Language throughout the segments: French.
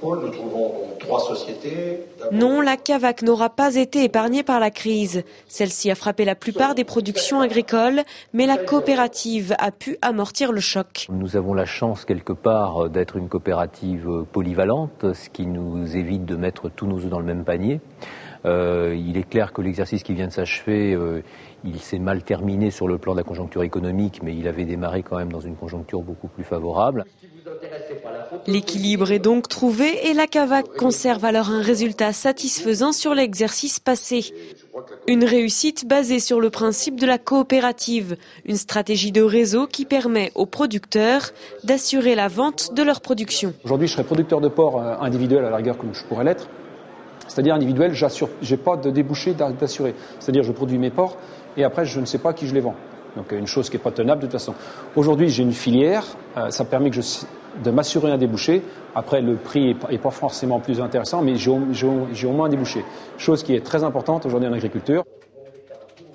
pôle, nous trouvons trois sociétés. Non, la CAVAC n'aura pas été épargnée par la crise. Celle-ci a frappé la plupart des productions agricoles, mais la coopérative a pu amortir le choc. Nous avons la chance quelque part d'être une coopérative polyvalente, ce qui nous évite de mettre tous nos œufs dans le même panier. Euh, il est clair que l'exercice qui vient de s'achever, euh, il s'est mal terminé sur le plan de la conjoncture économique, mais il avait démarré quand même dans une conjoncture beaucoup plus favorable. L'équilibre est donc trouvé et la CAVAC conserve alors un résultat satisfaisant sur l'exercice passé. Une réussite basée sur le principe de la coopérative, une stratégie de réseau qui permet aux producteurs d'assurer la vente de leur production. Aujourd'hui, je serais producteur de porc euh, individuel à la rigueur comme je pourrais l'être. C'est-à-dire individuel, j'ai pas de débouché d'assurer. C'est-à-dire je produis mes porcs et après je ne sais pas qui je les vends. Donc une chose qui n'est pas tenable de toute façon. Aujourd'hui, j'ai une filière, euh, ça permet que je, de m'assurer un débouché. Après, le prix n'est pas forcément plus intéressant, mais j'ai au, moins un débouché. Chose qui est très importante aujourd'hui en agriculture.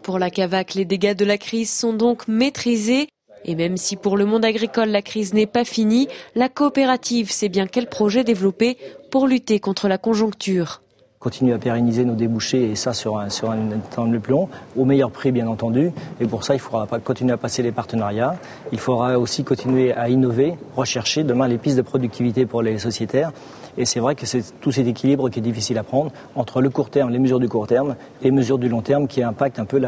Pour la CAVAC, les dégâts de la crise sont donc maîtrisés. Et même si pour le monde agricole la crise n'est pas finie, la coopérative sait bien quel projet développer pour lutter contre la conjoncture continuer à pérenniser nos débouchés et ça sur un, sur un temps de plus long, au meilleur prix bien entendu. Et pour ça, il faudra continuer à passer les partenariats. Il faudra aussi continuer à innover, rechercher demain les pistes de productivité pour les sociétaires. Et c'est vrai que c'est tout cet équilibre qui est difficile à prendre entre le court terme, les mesures du court terme, et les mesures du long terme qui impactent un peu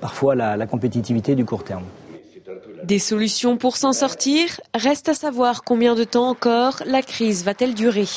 parfois la compétitivité du court terme. Des solutions pour s'en sortir? Reste à savoir combien de temps encore la crise va-t-elle durer?